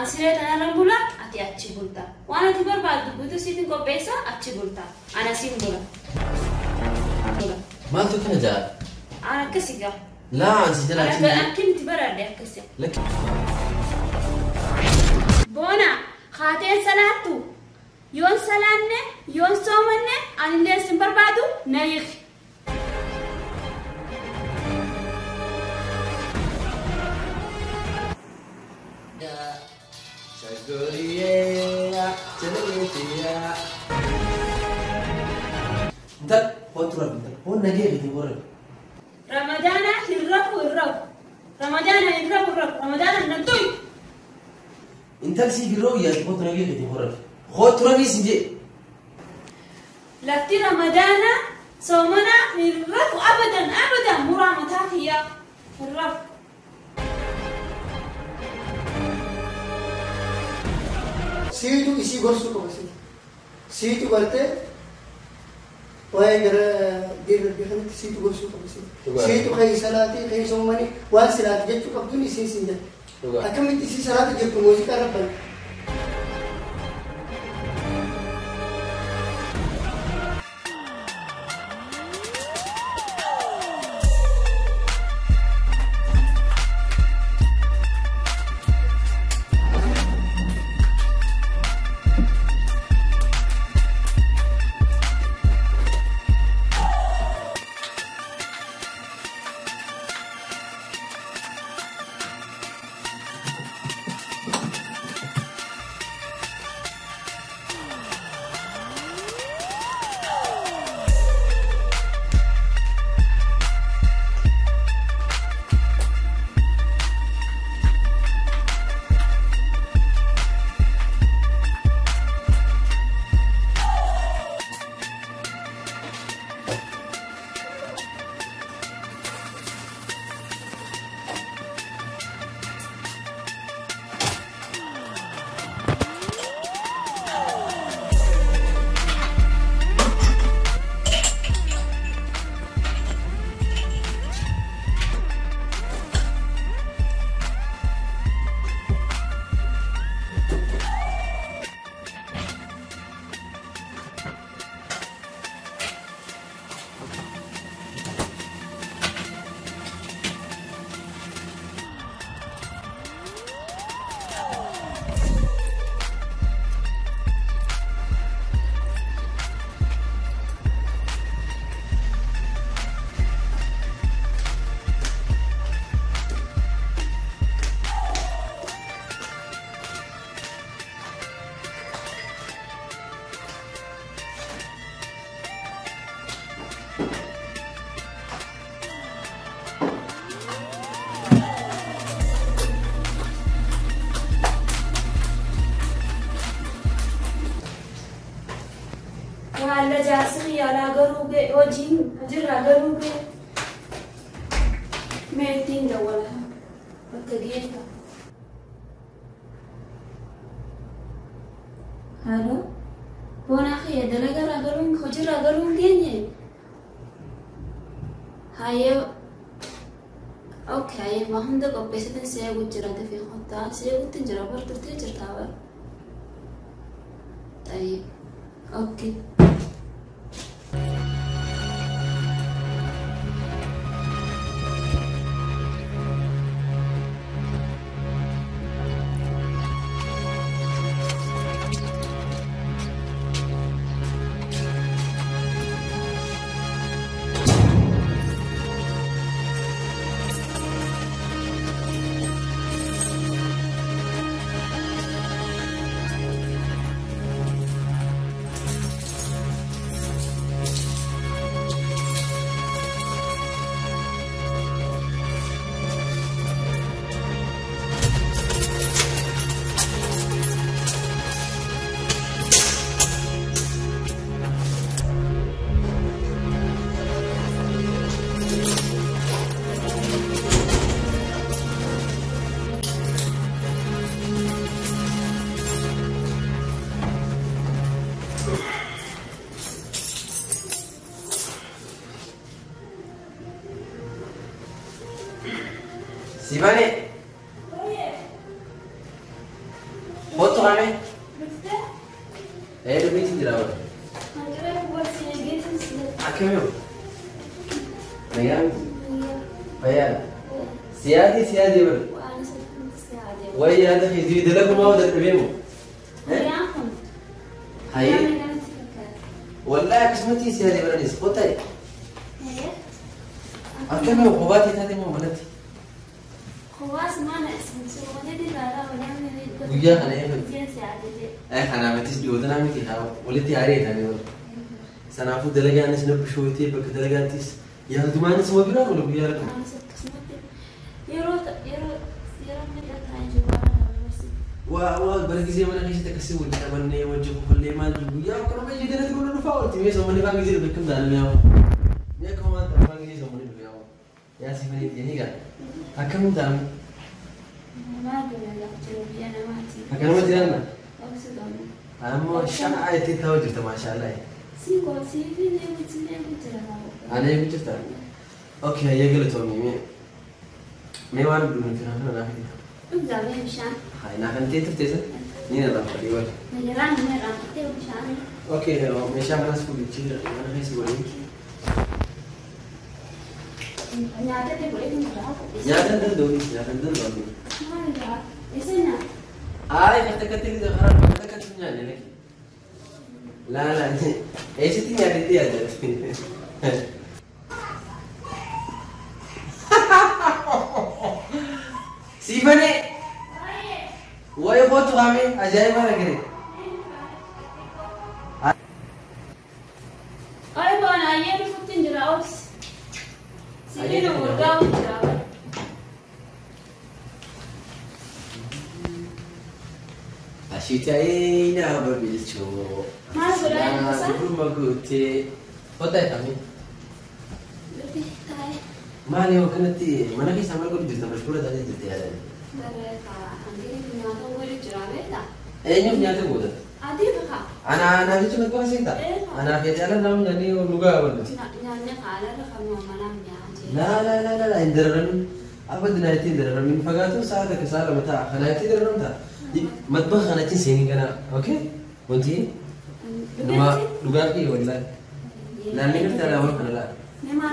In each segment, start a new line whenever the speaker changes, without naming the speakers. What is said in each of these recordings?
Ansire tan arrambula ati atxibulta. Oana ti bar bat dukutu zitinko peza atxibulta. Ana simbola.
Mal tu kena jar?
Ana kasiga.
La, ansi jala atxibula. Ana
kini ti bar arde akasia. Lekki. Bona, khate salatu. Yon salanne, yon somanne, anindere simbar badu, nayikhi.
دك وترب دك هو النجيل دي ورب
رمضان الرب والرب رمضان الرب والرب رمضان النبتوي
انت سي جرو يا خط نجيل دي ورب خط ربي سنجي
لفتي رمضان صومنا الرب ابدا ابدا مرامتات هي الرب
seat इसी घोष को सीट करते ويقدر دير بخدمة سيتو غوسو سيتو خي سلاتي خي سوماني وان سلاتي جتو قبضوني سين سين جت أكمل تسي سلاتي جتو موسيقى ربنا
God, see
اسمعني بوتو غامي ايه اللي بيتي دلاوة
حكمي ميام سيادي سيادي بل
ويا هذا يزيد لكم ما ودك تبيمو هاي والله قسمتي سيادي بل نسقطي
حكمي وقواتي
هذه مو بلدي
guyyaa kana eefamu
kanaafis dhiyoota nama miti walitti yaaree ta'anii oolu. Sanaafuu dalagaanis nabbi shootee bakka dalagaattis yaadutumaanis wabiraa oolu guyyaa kana.
Yeroo yeroo
midhataa jiru waa waa bara gisee mana keessatti akkasii wal qabannee wajjin kollee maal jiru guyyaa akka nama ijii galatti wal dhufaa walitti mee somanni faan gisee bakka hin taane mi'aawu. Mee akka waan ta'u faan gisee somanni mi'aawu. Yaa si fayyadee ni ga'a. Akkamiin taa'amu?
Makanan macam mana? Amo syai
itu tahu cerita masalah.
Si kau si ini yang macam ni aku cerita. Ada yang
cerita? Okay, ya kalau tu ni, ni mana dulu ni nak nak ni.
Enggak, ni macam. Hai, nak
kan tiada tiada. Ni ada apa dia?
Ni ada ni ada tiada macam ni.
Okay, kalau macam mana sekolah cerita, mana hari sekolah ni? Nyata dia boleh tinggal. Nyata dia dulu, nyata dia dulu. عارف انت
كتير خرب انت كتير يعني لك لا لا ايش تنيا دي هذا
सीफने वो ये बहुत हमें अजायब लग रहे
अरे बना ये भी फुटिंग जराउस
सीफने वो गाउस जराउस Ashita'ee na babilchoo.
Maal godhaa inni gosaa?
Durma gootee. Otaa jedhame. Maal yoo kanatti mana keessaa maal godhu jirta mashkuula taatee jirta yaadani?
Eenyuuf nyaata goota? Adii bakaa.
Anaa anaa jechuun akka waan seenta? Anaa fi jaala naam nyaanni nu gahaa wanta.
Nyaanni haala kan
manaam nyaatee. Laa laa laa laa hin dararamin. Abba dinaa ittiin dararamin fagaatuun sa'a takka sa'a lama ta'a. Kanaa ittiin dararamtaa? مطبخ انا تنسيني يعني انا اوكي وانت نما دغارتي ولا لا نكرت لا ولا لا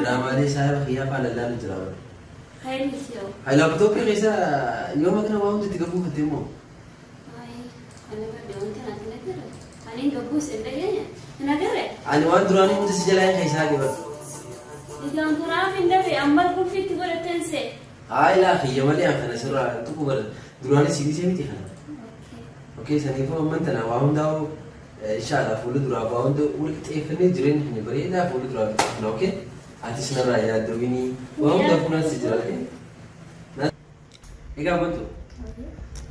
لا ما لي صاحب خياف على لا نجرا خير نسيو هاي لابتوب غيسا يومك انا وهم تتقبوا في الدمو أنا وان دراني كنت سجلها خيساني بس.
إذا أنت راف إندبي أمبر كوفي تقول تنسى.
هاي لا خيّة مالي أنا سرّا تقول دراني سيدي سيدي خلاص. اوكي سنيفهم مثلا واوندو شالا فولد را باوندو ولكت ايفني جرين هني بريدا فولد را كنا اوكي اتش نرا يا دويني واوندو كنا سجرا اوكي ايغا بنتو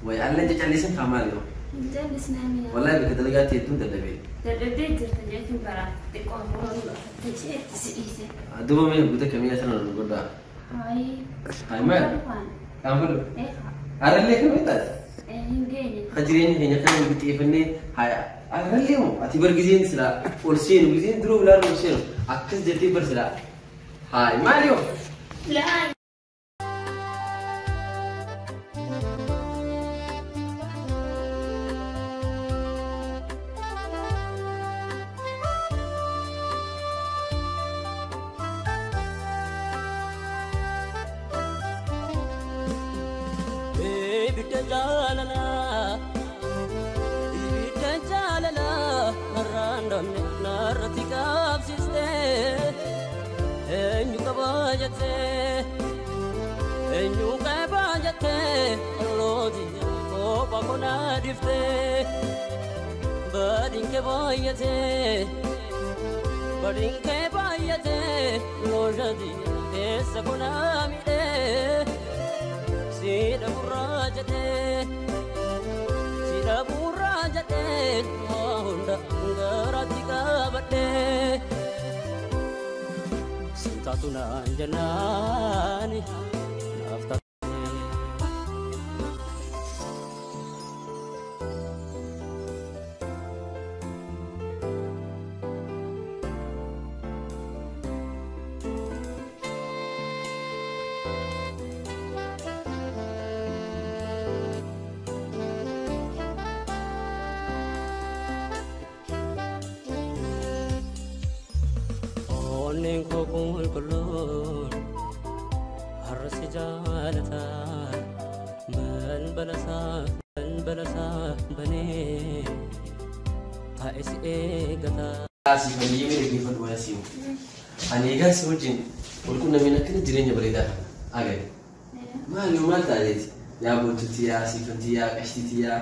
ወይ አለን ጨጨሊስን ካማል ነው
ወላሂ በከደረጋት
የቱን ደደቤ ዱባ ሜ ጉተ ከሚያ ስለ ነው ጎዳ ሃይማ ካምሩ አረሌ ከሚጣት خجرين هنا كان بتي إيه، فني هاي أغليهم أتبر جزين سلا ورسين جزين دروب لا ورسين أكتس جتي برسلا هاي ماليو لا
باكون عادفته بدينك بايته بدينك بايته لوجدي تسكن عميده سيد مراجته سيد مراجته ما هند غراتي
قابته ستاتنا جناني Siifamii miidhagneeffadhu
waan siimu. Ani egaa si wajjin qulqullina akkana jireenya bareedaa agarre. Maal maal taateeti? Yaa boontutti yaa siifamti yaa qashtitti yaa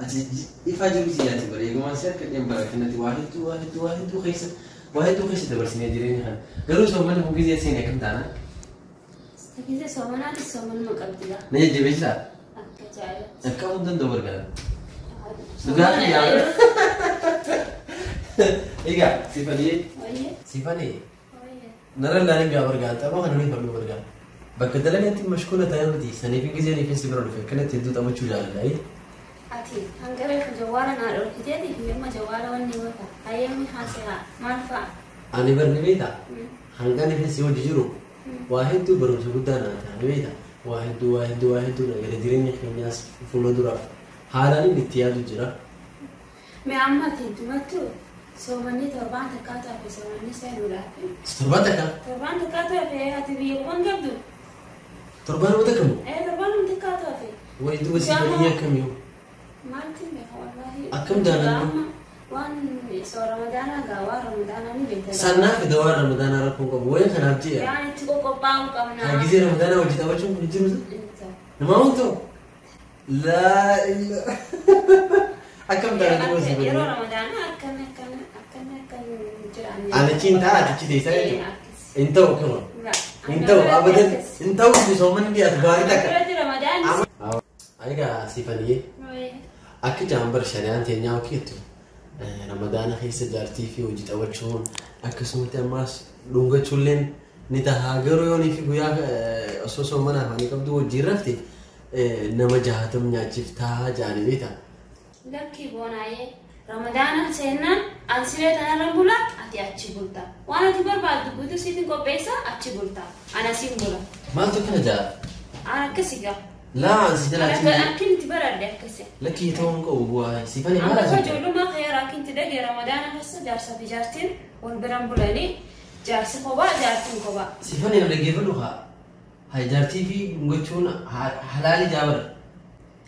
ati ifaa jirutti yaati bareedumaan si akka dheen bara kanatti waa hedduu waa hedduu waa hedduu keessa waa hedduu keessa dabarsinee jireenya kana. Garuu soomana kun gisee seen akkam taana?
Gisee soomanaatis soomanuma qabdila.
Na jajjabee jiraa?
Akka jaallatti.
Akka hundandoo barbaada.
Dhugaa yaa.
ಈಗ ಸಿಫನಿ ಸಿಫನಿ ನರಲ್ಲ ನಿಮ್ಗೆ ಅವ್ರಿಗೆ ಅಂತ ಅವಾಗ ನನಗೆ ಬರ್ಲಿ ಬರ್ಗ ಬಕ್ಕದಲ್ಲೇ ಅಂತ ಮಶ್ಕೂಲ ತಯಾರತಿ ಸನಿಫಿ ಗಿಜೆ ನಿಫಿ ಸಿಬ್ರ ಉಡ್ಫೆ ಕನೆ ತಿದ್ದು ತಮ್ಮ ಚುಜಾಲ ಐ
ಅತಿ ಹಂಗರೆ ಜವಾರ ನಾರು ಇದೆ ದಿ ನಿಮ್ಮ ಜವಾರ ವನ್ನಿ ವಕ ಅಯ್ಯಮ್ಮಿ ಹಾಸರ ಮಾನ್ಫಾ
ani barnimeeda hangani fi siwa jijiru waahidu barumsa guddaana taanimeeda waahidu waahidu waahidu nagala jireenya keenyaas fuula duraaf haalaan inni itti yaadu jira
mee amma ati dumattu Soomanii torbaan takkaatu hafe soomanii seenuudha hafe. Torbaan takka? Torbaan takkaatu hafe ati biyya qoon qabdu.
Torbaan teka takkamu?
Eh torbaan nama takkaatu hafe.
itu itti wasii baay'ee akkamiyo?
Maalti beeka wallaahi. Akkam daanannu? Waan soo ramadaanaa gaa waa ramadaanaa ni beekta. Sannaa fi
dawaa ramadaanaa rakkoon qabu wayii kanaaf ji'a. Yaa
itti qoqqophaa'uu qabna. Haa
gisee ramadaanaa wajji taphachuun kun jiru sana? Namaa hundu laa ilaa. Akkam daanannu wasii baay'ee? Ya
ramadaanaa akkana akkana. Ani cinta ati cite isa jechuudha.
Hin ta'u kun.
Hin ta'u abatan
hin ta'u misooma ni dhiyaatu gaarii takka. Egaa siifanii akka jaambar shani'aan teenyaa hojjetu ramadaana keessa jaartii fi hojii taphachuun akkasumatti ammaas dhungachuullee ni tahaa garuu yoonii fi guyyaa osoo soomana afaanii qabdu hojii rafte nama jaahatam nyaachiif tahaa jaanii beektaa.
Lakkii boonaayee. Ramadaan seenaan an siree tanarran bula ati achi bulta. Waan ati barbaaddu guutuu siitiin qopheessa achi bulta. An asiin bula.
Maaltu kana jaa?
An akkasi gaa.
Laa an si jala achi.
Akkin itti baradde akkasi.
Lakkii ta'uun qabu bu'aa siifani maal achi? Amma ijoollumaa
khayyaara akkin itti dhagee Ramadaan keessa jaarsaa fi jaartiin wal biran bulanii jaarsi kophaa jaartiin kophaa.
Siifani na dhaggeeffadhu haa. Haa jaartii fi gochuun halaali jaabara.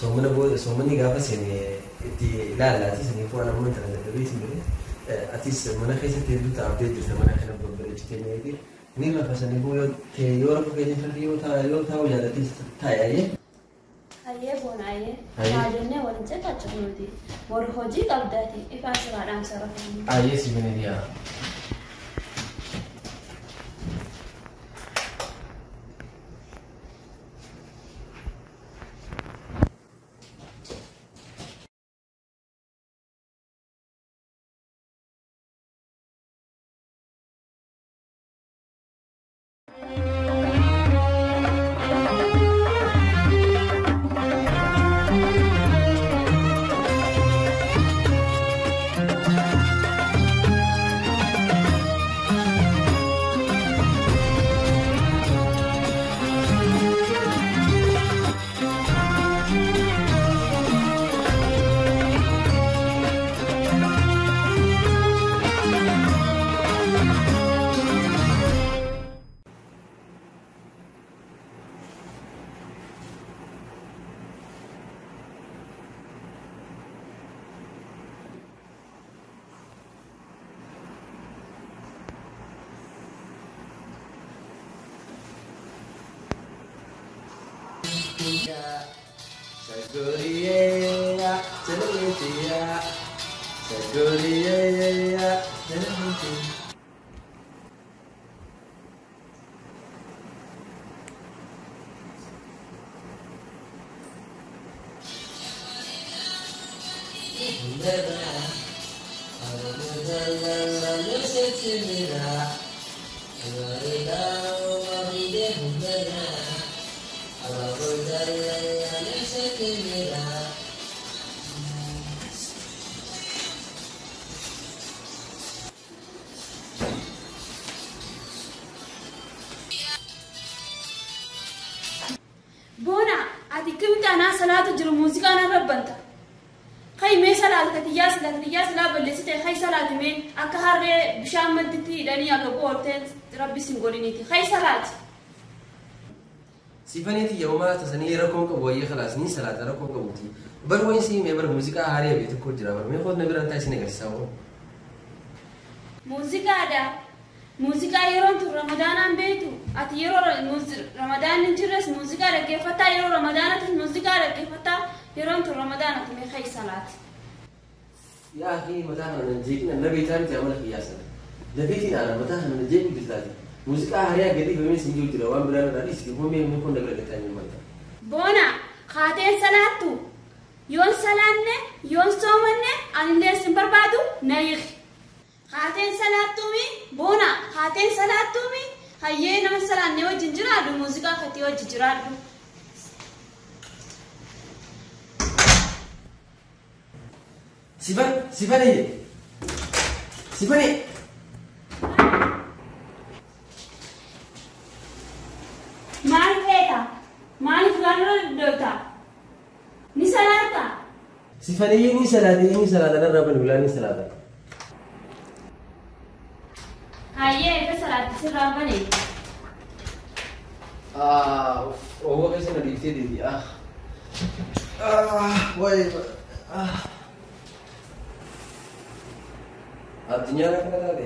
soomana booda soomanni gaafa seene itti ilaallaati sanii fo'an amma kana dadhabeeti mire atis mana keessatti hedduu taa'aftee jirta mana kana babbareechitee meetii ni lafa sanii boo yoo rakkoo keenya sirrii yoo taa'aa yoo taa'u jaallatis taa'ee
Hayyee boonaayee taajannee waliin citaachifnuuti. Warri hojii qabdaati ifaa siraadhaan sarafamnu.
Hayyee si bineenyaa. Sagoria, Sagoria, Sagoria,
لاني انا بورتل ربي سنقولينيتي خي سلات
سيفانيتي يوما تزني ركوم كبوي خلاص ني سلات ركوم كبوتي بر وين سي ميبر موسيقى هاري بيت كل جرا بر مي خود نغير انت سي نغير ساو
موسيقى دا موسيقى يرون تو رمضان ام بيتو ات يرو رمضان نجرس موسيقى ركيفتا يرو رمضان ات موسيقى ركيفتا يرون تو رمضان ات مي خي سلات
يا اخي مدانا نجيك نبي تاني تعمل قياسنا ለቤቴን አላመጣህ ምን ጀም ይልታል ሙዚቃ ሀሪያ ገዲ በሚን ሲንጂው ትለዋን ብላ ነው ታዲስ ሆሜ ምን እኮ እንደገለጠኝ ማለት
ቦና ካቴ ሰላቱ ዮን ሰላነ ዮን ሶመነ አንዴ ስንበርባዱ ነይህ ካቴ ሰላቱ ሚ ቦና ካቴ ሰላቱ ሚ ሀዬ ነው ሰላነ ወጅ እንጅራዱ ሙዚቃ ከቴ ወጅ እንጅራዱ
ሲፈን ሲፈን ይሄ ሲፈን ይሄ
Manuel Dota. Ni salata.
Sifaniyya ni ini ni salata, dan rabban gula ni salata.
Hayya, ita salata si rabban ne.
Ah, ogo kai sana dikte didi. Ah. Ah, wai. Ah. Artinya kan ada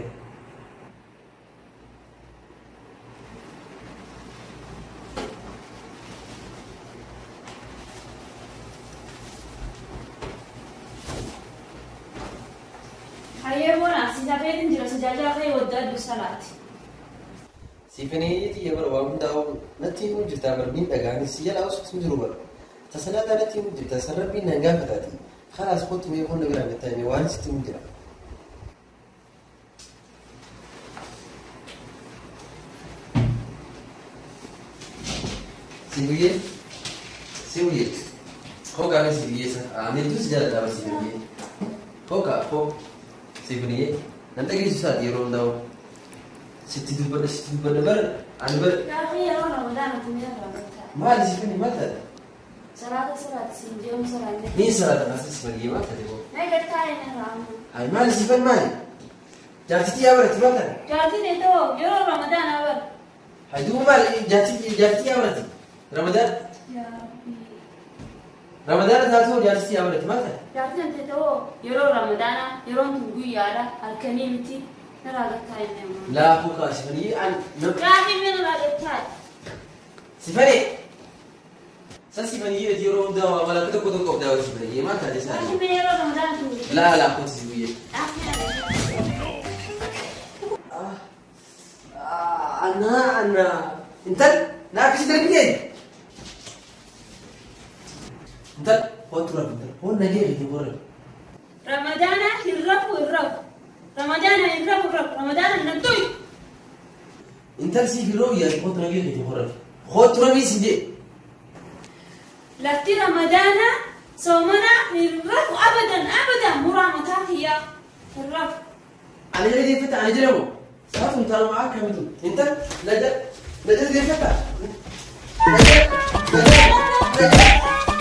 jajjarra waddaaddu salaati.
Siifinee xiyya barbaaduu natti himuu jirta bar miidhagaanis jalaa osoo hin jiru bar. Tasalaataa natti himuu jirta sararbiin nan gaafataati. Karaa ispoortii mee qonna biraan bittaa'e waan sitti himuu jira. Sibiyyee sibiyyee hooqaan sibiyyee sana ameetus jala dhaaba sibiyyee hooqaa hooq sibiyyee. لم أجلس سادي يوم داو ستي دبر ستي دبر دبر أنا بر لا هي أنا ولا أنا تمير ما
لي سفني ما تدا
سرعة سرعة سيدي يوم سرعة مين سرعة
ما تسمعني ما تدا
ما قدرت علينا رام
هاي ما لي سفن ماي جاتي يا برت ما تدا
جاتي نتو يوم رمضان أبر
هاي دوما جاتي جاتي يا برت رمضان يا رمضان ثلاثون جالسي أمرك ماذا؟
جالسين تتو يرو رمضان يرون تقوي على الكنيمتي نرى قتاي لا فوق
سفري عن نب كافي
من الأقتاي
سفري سسفري يجي يرون دوا ولا كده كده كده دوا سفري ما تادي سفري
يرو رمضان لا لا فوق
سفري أنا أنا أنت ناقش تربيتي That what Ramadan? What Nigeria did you
رمضان الرف والرف رمضان الرف والرف رمضان النبتوي.
أنت سيف الرؤيا خط ربيع دي غرف خط ربيع سيدي.
لفتي رمضان صومنا الرف أبدا أبدا مرامتها هي الرف. على جري فتح على جري مو. سافر أنت معاك كم أنت لا لا لا فتح.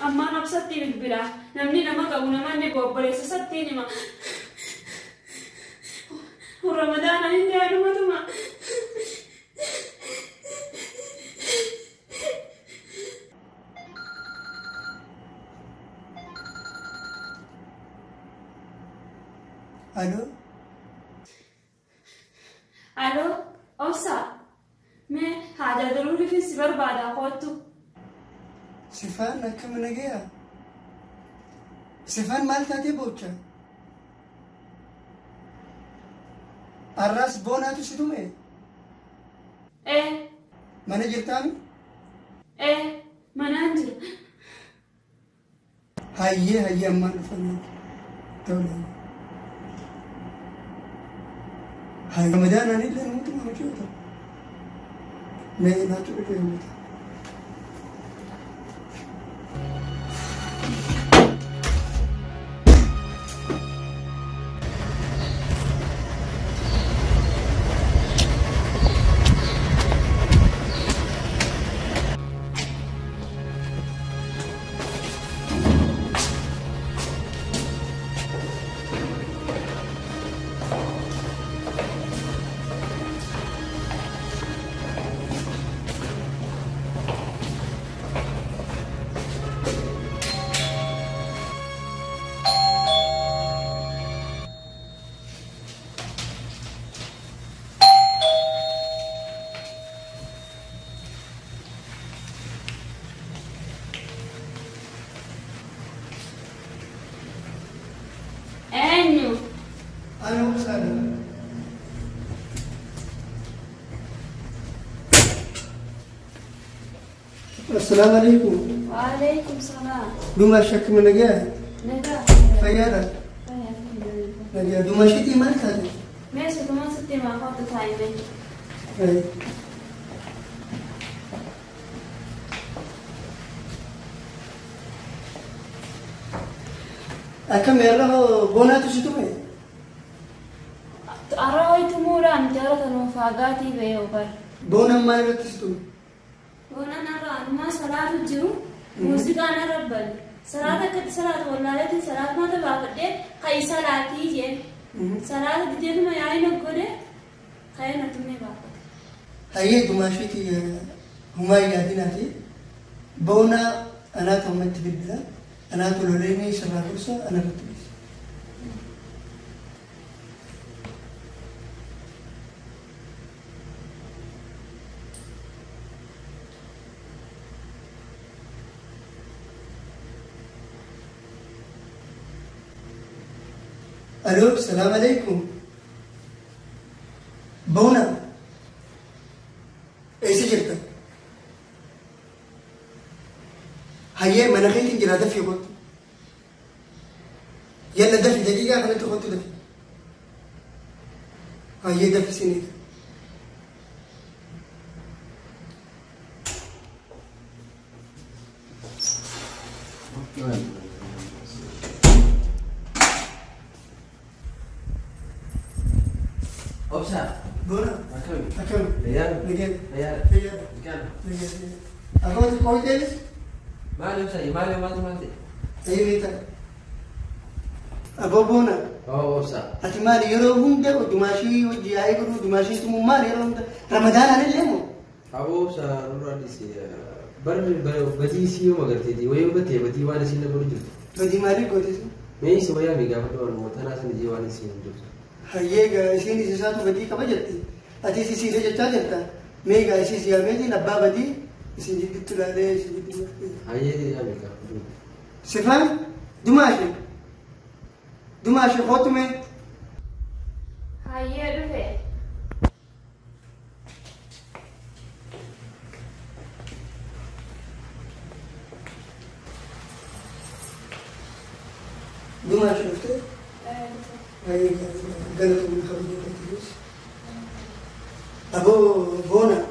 Ammaanoo fi sattiin bira namni nama qabu nama inni obboleessa sattiin hima. Ramadaana hin gaadhumatuma.
Aloo. سفن نکم نگیا سفن مال تادی بود که آرز بون آتی شد اه من جرتان؟ اه من آنجا هایی هایی من فنی تو نه تو نه نه تو السلام عليكم
وعليكم السلام
دوما شك من نجا فيارا نجا دوما شتي ما كان
ماشي دوما شتي ما خاطر تايمي
أكم يراه بونا تشتومي أراوي تمورا أنت
أرى تنوفاقاتي بيوبر
بونا ما يرى تشتومي
yoonanarraa ammaa salaatu jiru muuziqaanarra bali salaata akkatti salaatu wallaaleetiin salaatu mata baafadhee ka'i salaatii jeen salaata dideetuma yaa'ina godhe ka'ee na tumee baafate.
Hayyee dumaashiiti humaa yaadinaati bawna anaa kammatti bilbila anaa tololeeni sirraa dursa anaa katti السلام علیکم بہنا ایسے منفی تھی گرد ہی ہوتی یہ نہ دفی دے گی کیا منف ہوتی ہاں یہ
you. Obsa. Gona. Akami. Akami. Layyaana. Nageenya. Layyaana.
Layyaana. Ilkaana. Nageenya. Abbaan xiqqoo hojjenis. Maal maal ta'e. Eeyyee ta'a. Abbaa boona. Oo obsa. Ati maal yeroo hunda hojii yaa'ee godhu dimaashii tumuu maal yeroo hunda ramadaanaan illee moo.
Aboo obsa nurraa dhiisee bara batii isii yoo magarteeti wayii hubattee batii waan isiin na godhu jirtu. Batii maalii gooteetu? Mee wayyaa miigaa fudhaa walummaa tanaa sana waan isiin
یہ اسی نہیں سیسا تو بدی کبھا جاتی اچھی سی سی سے چچا جاتا میں گا اسی سی آمین جن جی، ابا بدی اسی جی دیتو لائے دے اسی جی دیتو لائے دے ہاں یہ دیتا سفر دماشی دماشی خوت میں
ہاں یہ رفے
Думаешь, что это? أبو بونا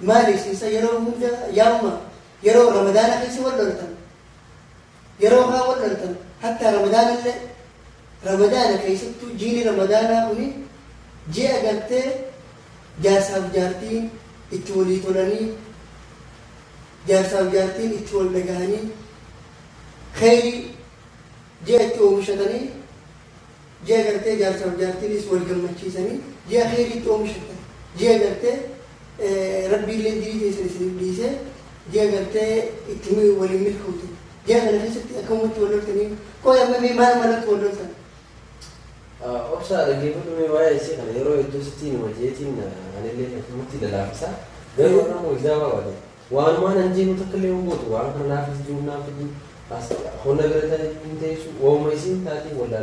مالي سيسا يرو هندا يوما يرو رمضان خيس ولرتن يروها ولرتن حتى رمضان اللي رمضان خيس جيني رمضان أوني جي أغرت جاساب جارتين اتولي تولاني جاساب جارتين اتول لغاني خيري جي اتو مشتني جاي قرتي جالسة وجالتي ليس والقمة تشيسني جاي خيري توم شتا جي قرتي آه، ربي اللي دي سني سني بيسه جي قرتي اتمي ولي ملكوتي جي أنا في حسيت أكمل تولوتني كوي أنا مي ما أنا مال مال تولوتني
أبشر مي لهم رواية شيخ يروي الدوستين وجيتين عن اللي في للعفسة قالوا أنا مو إجابة ولا وأنا ما نجي نتكلم وقوت وعرفنا نافس جونا في خونا قلت انتي وهو ما يسين تاتي ولا لا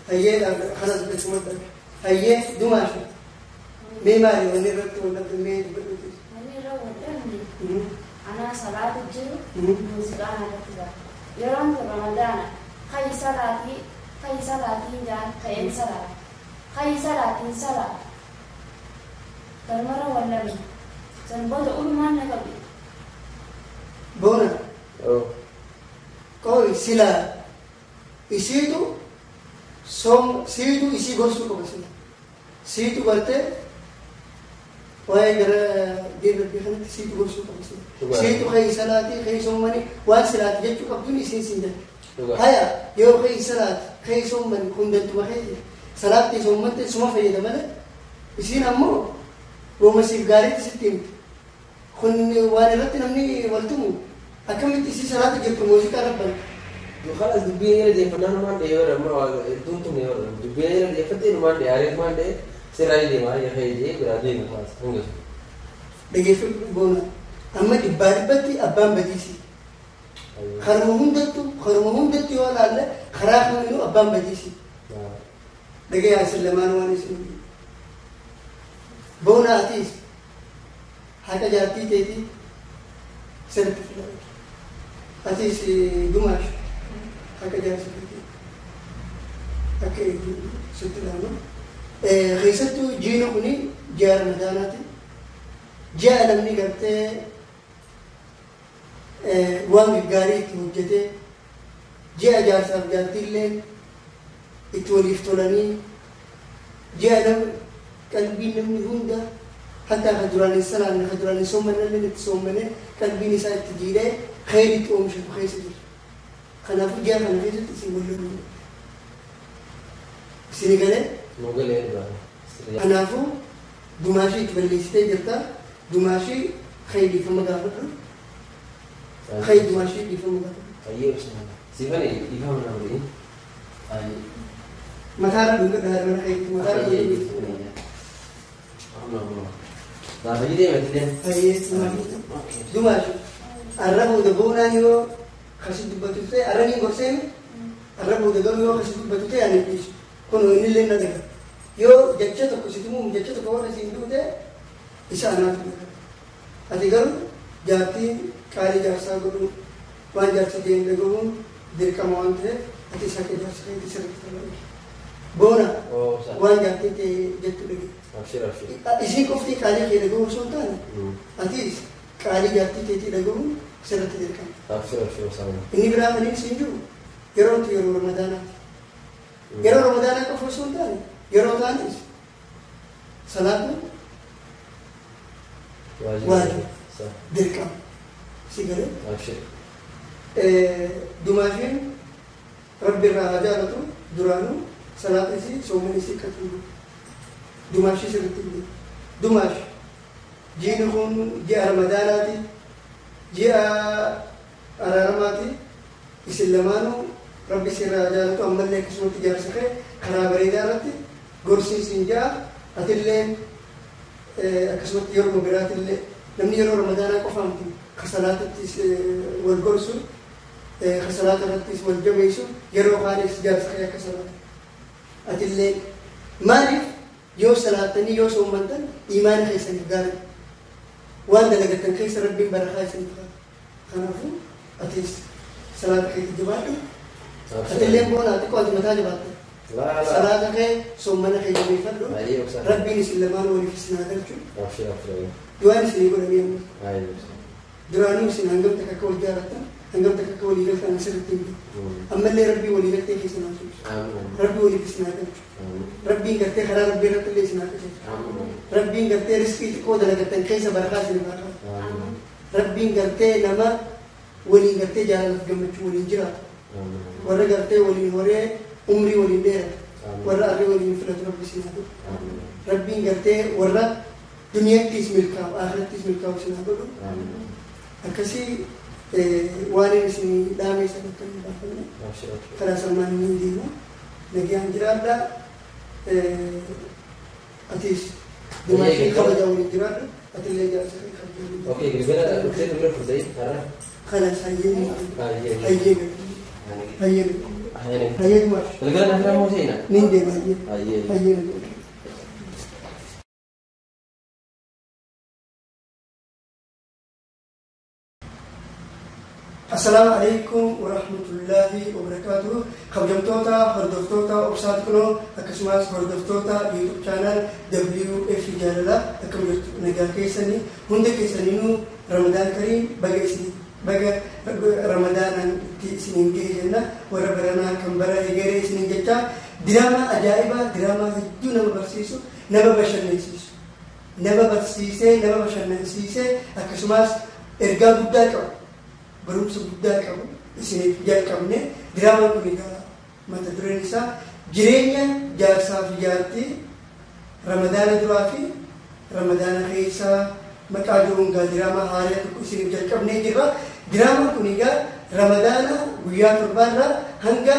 أيه خلاص بتسمون أيه دمار بيماري وني ربط ولا بمي وني ربط
أنا صلاة الجن موسيقى أنا كذا يوم رمضان خي صلاتي خي صلاتي جان خي صلاة خي صلاتي صلاة تمر ولا مي سنبود أول ما نقبل
بونا أوه كوي سلا يسيتو song सी टू इसी घोषणा को बोलते सी टू करते وهي قرا دير بخلت سي تقول سوق سي تو خي سلاتي خي سومني وان سلاتي جت قبل سين سين ده هيا يو خي سلات خي سومني كون دت وخي سلاتي سومنت سوما في ده مال يسين امو وما سي غاري ستين كون وان رتنمني ولتمو اكمل تسي سلاتي جت موسيقى ربنا خلاص دبي دي
فنان ما دي ورا ما دون تون ورا دبي دي فتي ما دي عارف ما دي سراي
دي ما يا هي دي برادين خلاص هنجس دقي في بونا أما دبادي بتي أبان بديسي أيوه. خرمهم دتو خرمهم دتي ولا لا خراخ منو أبان بديسي دقي نعم. يا سلمان وانا سمي بونا أتيس حتى جاتي تيتي سنة أتيس دمشق keessattuu jiini kun ji'a ramadaanaati ji'a namni gartee waan gaggaarii itti hojjetee ji'a jaarsaaf jaartillee itti waliif tolanii ji'a nam qalbii namni hunda hatta ka duraaneessa naanna ka duraaneessa uummanna illee itti soommanee qalbiin isaa itti jiidhee kheyriitti oomishe keessa jira. කනපු ගියා කනපු සිංහලෙන් سينيغالي
مونغولي انا
فو دماشي تبلي ستي ديالتا دماشي خيلي في المغرب خي دماشي اللي في المغرب طيب شنو
سيفاني يفهم الامر يعني ما تعرف نقول من حيث ما
لا بجدي ما تدين دماشي الربو دبونا يو kasii dubbatuftee arrabni hin gorseene arrabuudha garuu yoo kasii dubbatute ani dhiisu kun innillee na dhaga yoo jecha tokko si jecha tokko warra siin duute isa anaaf ati garuu jaartii qaalii jaarsaa godhuu waan jaarsa kee hin dirqama waan ta'eef ati isa kee jaarsa kee sirriitti taphatu boona waan jaartii kee jettu dhagahu isin qofti qaalii kee dhagahuun sun taane ati qaalii jaartii keetii dhagahuun Sirriitti beekamu. Taaksirra fi sababu. Inni biraa maniin siin jiru yerootti yeroo ramadaanaati.
Yeroo ramadaanaa
qofa osoo hin taane yeroo taanis salaatu
waajiba dirqama
si galee dumaashiin rabbi irraa haa jaalatu duraanuu salaata isii soomini isii qaqqabu dumaashii sirriitti dumaashii jiini kun ji'a ramadaanaati. ji'a araaramaati isin lamaanuu rabbi sirraa jaalatu ammallee akkasumatti jaarsa ta'e karaa bareedaa irratti gorsiisin ja'a atillee akkasumatti yeroo biraatillee namni yeroo ramadaanaa qofaamti kasalaatittis wal gorsuun kasalaata irrattis wal jabeessuun yeroo kaanis jaarsa ta'e akka salaata atillee maaliif yoo salaattanii yoo soommantan imaana keessaniif gaariidha Wanda dagattan keessa rabbiin barakaa isin ta'a. Kanaafuu atis salaata keetti jabaadhu. Atillee boonaa xiqqoo ati mataa jabaadhu. Salaata kee sommana kee jabeeffadhu. Rabbiin isin lamaan waliif isin haa galchu. Du'aan isinii godhamee amma. Duraanuu isin hangam takka akka wal jaalattan hangam takka akka walii galtan asirratti hin Ammallee rabbii walii galtee keessa naa tolchu. Rabbii waliif isin haa galchu. ربي قلت خلا ربي رب اللي اسمعك ربي قلت رزقي تكود لك قلت كيسة بركات اللي معك ربي قلت لما ولي قلت جال قمت ولي جرا ورا قلت ولي ورا عمري ولي دير ورا ابي ولي فلت ربي سمعك ربي قلت ورا دنيا تيس ملكا واخرت تيس ملكا وسمعك اكسي آه، وانا اسمي دامي سنة خلاص سلمان من دينا نجي عن جرابدا أتيس دماغي خرج من الدماغ أتلي جالس أوكي جبنا قلت من الخزين خلاص هيجي هيجي هيجي هيجي ماشي لقينا احنا مو زينا مين دي السلام عليكم ورحمة الله وبركاته Kabjamtoota hordoftoota obstaatikloo akkasumas hordoftoota yuutuub chaanal WF jaalala akkam jirtu nagaa keessanii hunda keessaniinuu ramadaan karii baga isin baga ramadaanan itti isiniin ga'e jenna warra baranaa kan bara egeree isiniin jecha diraamaa ajaa'ibaa diraamaa hedduu nama barsiisu nama bashannansiisu nama barsiisee nama bashannansiisee akkasumas ergaa guddaa qabu barumsa guddaa qabu isiniif jalqabne diraamaa kun egaa mata dureen isaa jireenya jaarsaa fi jaartii ramadaana duraa fi ramadaana keessaa maqaa joongaa diraama haala tokko isiniif jalqabnee jirra. Diraama kun egaa ramadaana guyyaa torbaarraa hanga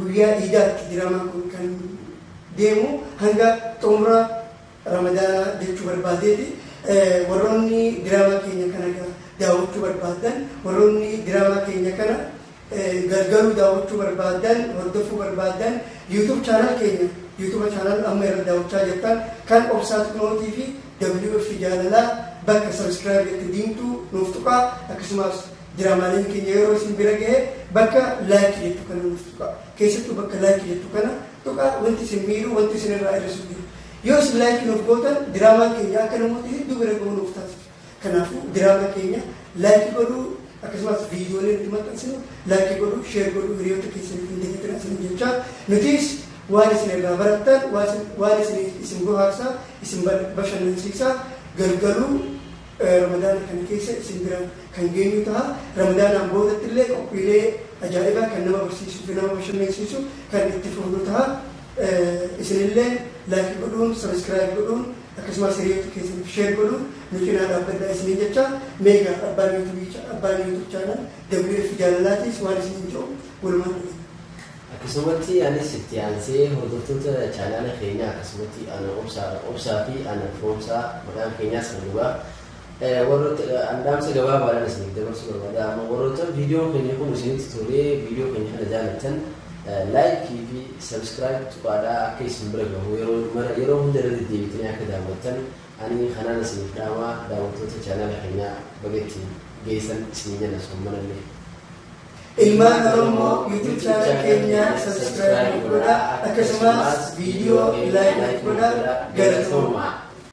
guyyaa iidaatti jiraama kun kan deemu hanga xumura ramadaana jechuu barbaadeeti. Warroonni jiraama keenya kana daawwachuu barbaadan warroonni jiraama keenya kana Gargaruu daawwachuu barbaadan hordofuu barbaadan yuutuub chaanal keenya yuutuuba chaanal amma irra daawwachaa jirtan kan obsaa teknoolojii fi WF jaalalaa bakka sabskiraayib itti diimtuu nuuf tuqaa akkasumas diraamaaleen keenya yeroo isin bira ga'e bakka laakii jettu kana nuuf tuqaa keessattuu bakka laakii jettu tuqaa wanti isin miidhuu wanti isin irraa hir'isu jiru yoo isin laakii nuuf keenya akka namoota hedduu bira ga'uu nuuf taasisu kanaafuu diraamaa keenya laakii godhuu akkasumas viidiyoolee nuti maxxansiinu laayikii godhuu, sheer godhuu hiriyoota keessaniif illee ni xinansiinu jechaa nutis waan isin irraa barattan, waan isin isin bohaarsaa, isin bashannansiisaa, gargaruu ramadaana kana keessa isin bira kan geenyu ta'a. Ramadaanaan boodatti illee qophiilee ajaa'ibaa kan nama barsiisuu fi nama bashannansiisu kan itti fuudhu ta'a. Isinillee laayikii godhuun, sabiskiraayib godhuun akkasumas hiriyoota keessaniif sheer godhu milkinaa dhaabbadhaa isinii jecha meeqa abbaan
yuutuub chaanal wf jaalalaatis waan isiniin jedhu walumaan Akkasumatti anis itti aansee hordoftoota chaanala keenyaa akkasumatti ana obsaa fi ana foomsaa maqaan keenyaas kan dhugaa warroota andaamsa gabaabaadhaan isiniif dabarsu barbaada amma viidiyoo keenya kun isinitti tolee viidiyoo keenya kana jaalatan laayikii fi sabskiraayibtu godhaa akka isin bira gahu yeroo hunda irratti deebitanii akka daawwattan ani kanaan isiniif dhaamaa daawwattoota chaanala keenyaa bageetti geessan isin jala
sommanallee. Ilmaan Oromoo YouTube chaanala keenyaa
sabskiraayib godhaa akkasumas viidiyoo laayikii godhaa gara tormaa.